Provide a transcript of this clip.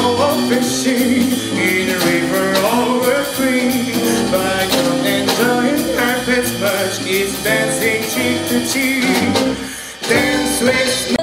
go off fishing in a river or a creek. By young and giant rapids, much kids dancing cheek to cheek. Dance with me.